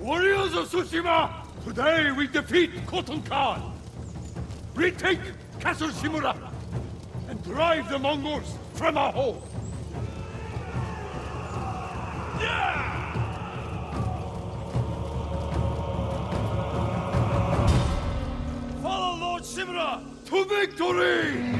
Warriors of Tsushima, today we defeat Khotun Khan, retake Castle Shimura, and drive the Mongols from our home. Yeah! Follow Lord Shimura to victory!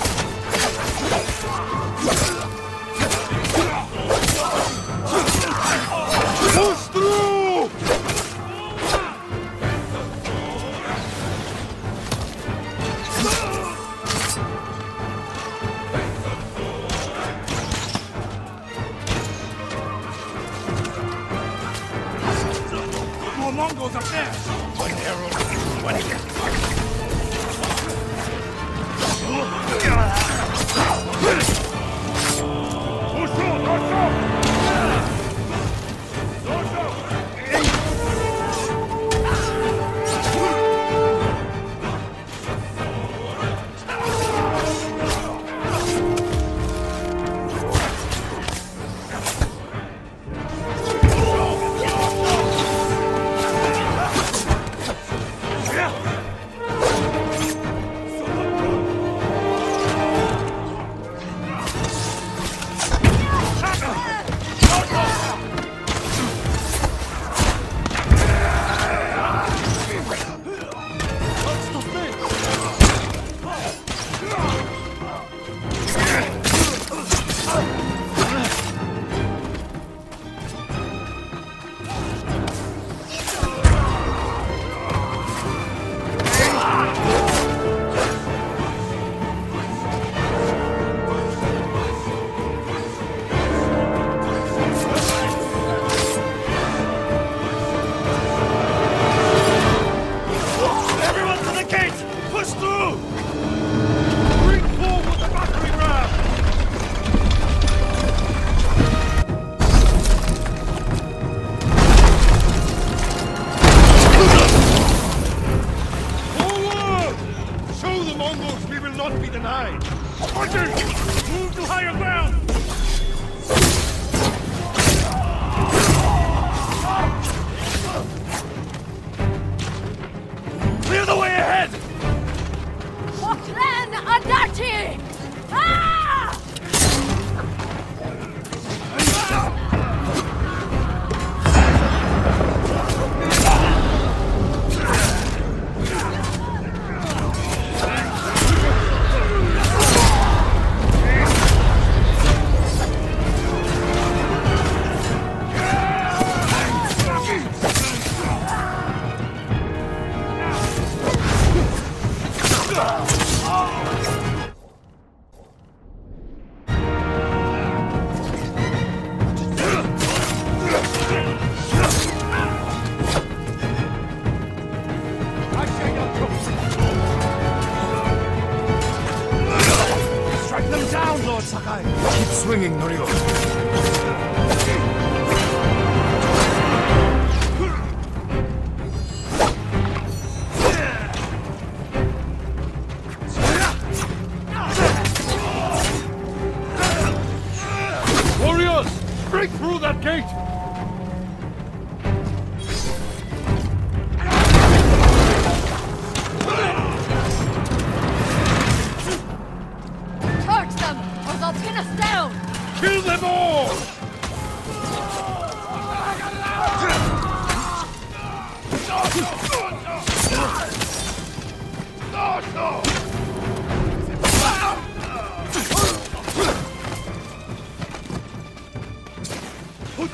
Break through that gate!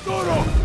Toro!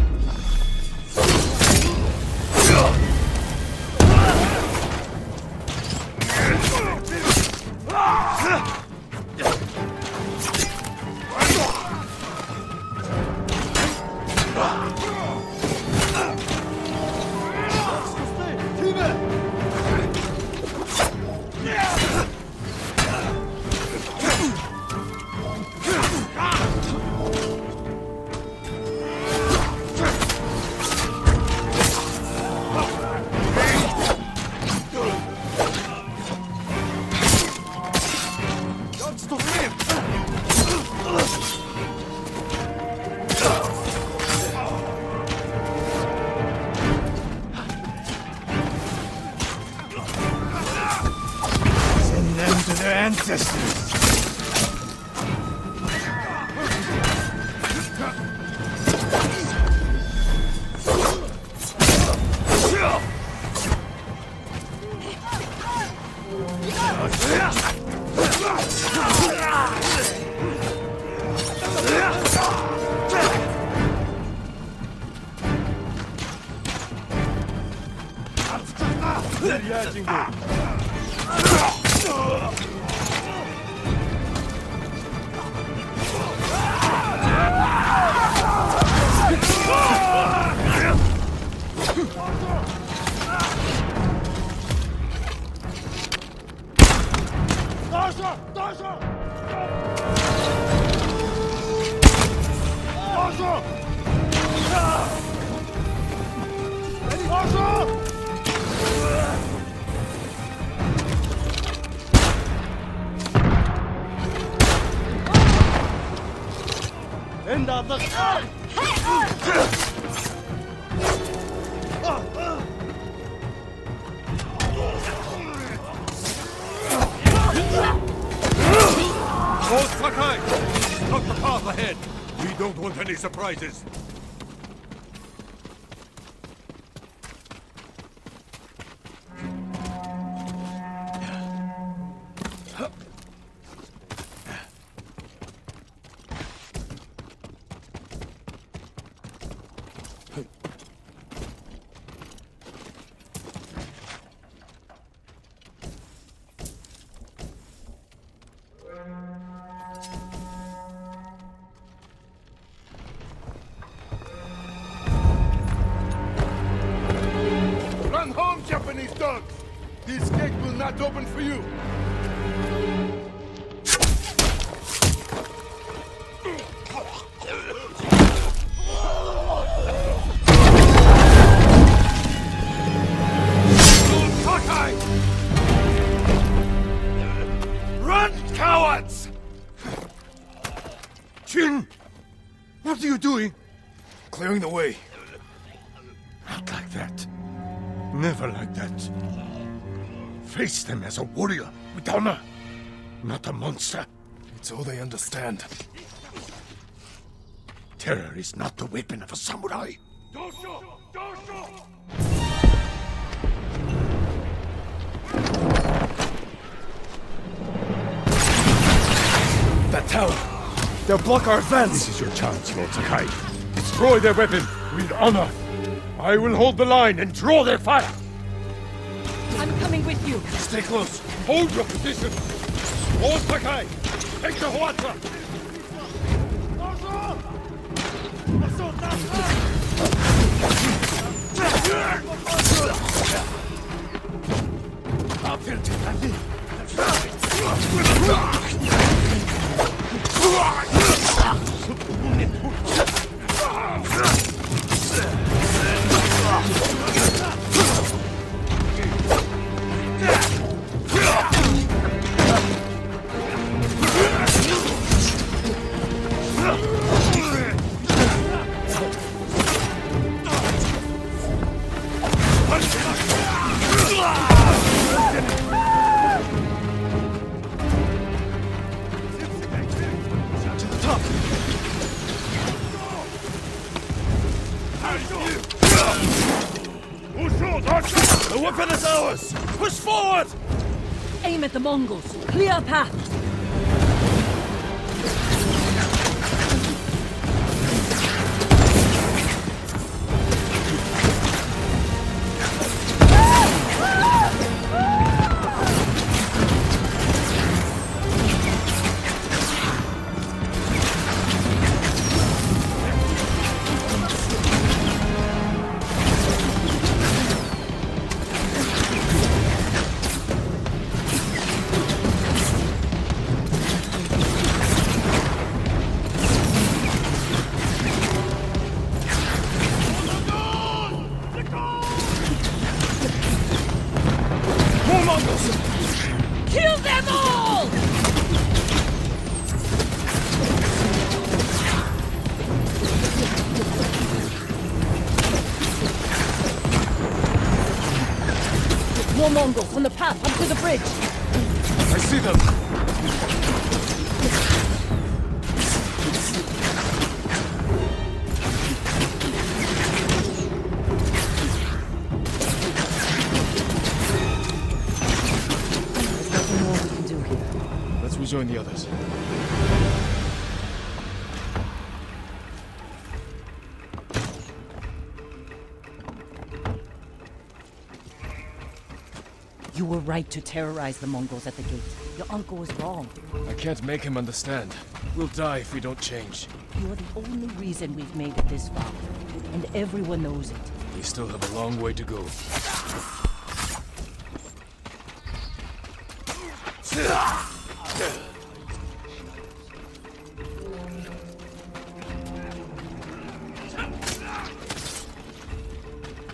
Ahead! We don't want any surprises! Not open for you! Run, cowards! Jin! What are you doing? Clearing the way. Not like that. Never like that. Face them as a warrior with honor, not a monster. It's all they understand. Terror is not the weapon of a samurai. Dosho, That tower. They'll block our advance. This is your chance, Lord Sakai. Destroy their weapon with honor. I will hold the line and draw their fire. You. Stay close. Hold your position. Lord Sakai, take the Huatra. The weapon is ours! Push forward! Aim at the Mongols. Clear path. More Mongols on the path up to the bridge. I see them. You were right to terrorize the Mongols at the gate. Your uncle was wrong. I can't make him understand. We'll die if we don't change. You're the only reason we've made it this far. And everyone knows it. We still have a long way to go.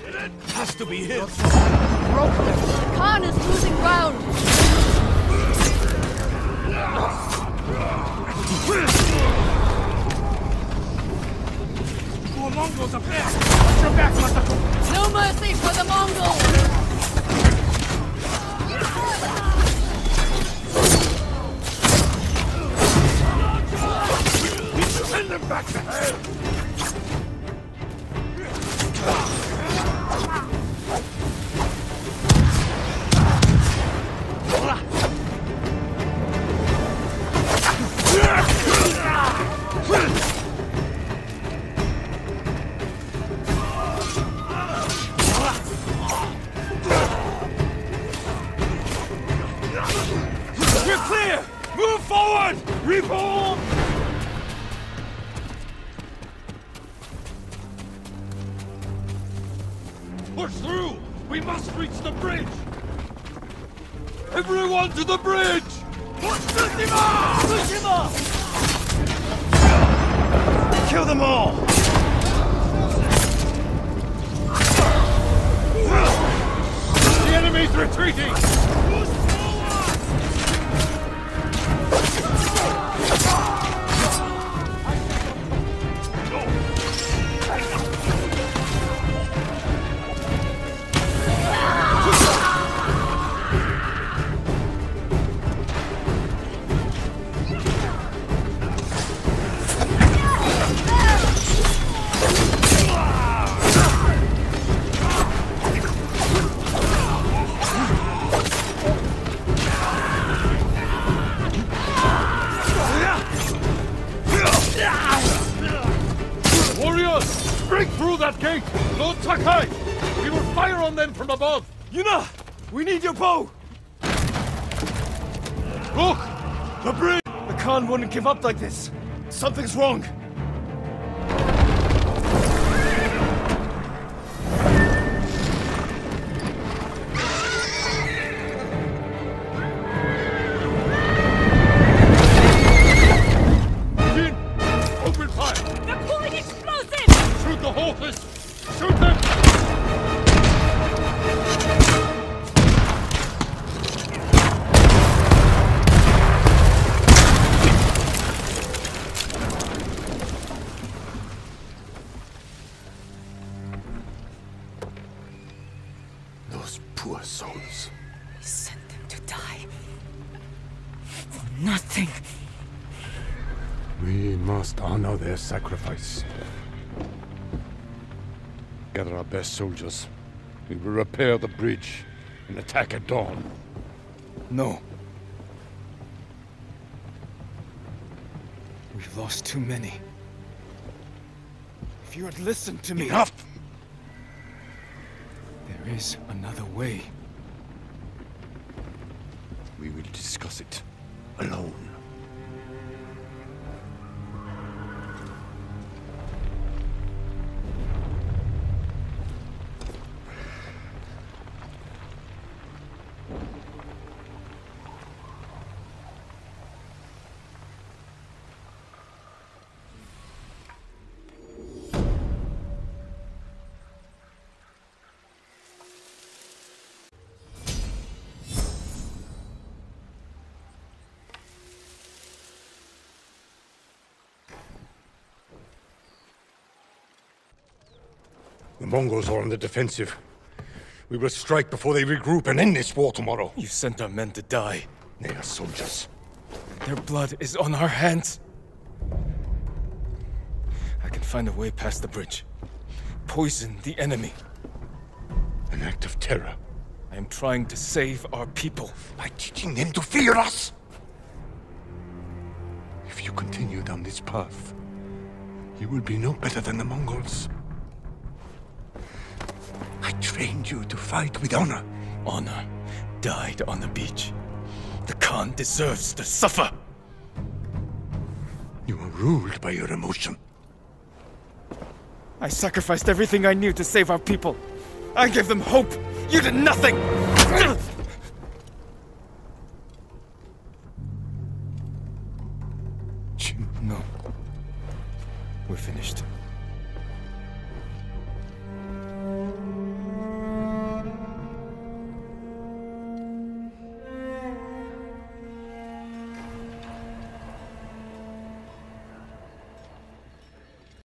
It Has to be his. Khan is losing ground! More Mongols up there! Watch your back! No mercy for the Mongols! Send them back Push through! We must reach the bridge! Everyone to the bridge! Push Tsushima! Tsushima! Kill them all! The enemy's retreating! Your bow! Look! The bridge! The Khan wouldn't give up like this. Something's wrong. Their sacrifice. Gather our best soldiers. We will repair the bridge and attack at dawn. No. We've lost too many. If you had listened to me... Enough! There is another way. We will discuss it alone. The Mongols are on the defensive. We will strike before they regroup and end this war tomorrow. You sent our men to die. They are soldiers. Their blood is on our hands. I can find a way past the bridge. Poison the enemy. An act of terror. I am trying to save our people. By teaching them to fear us. If you continue down this path, you will be no better than the Mongols. I trained you to fight with honor. Honor died on the beach. The Khan deserves to suffer. You are ruled by your emotion. I sacrificed everything I knew to save our people. I gave them hope. You did nothing.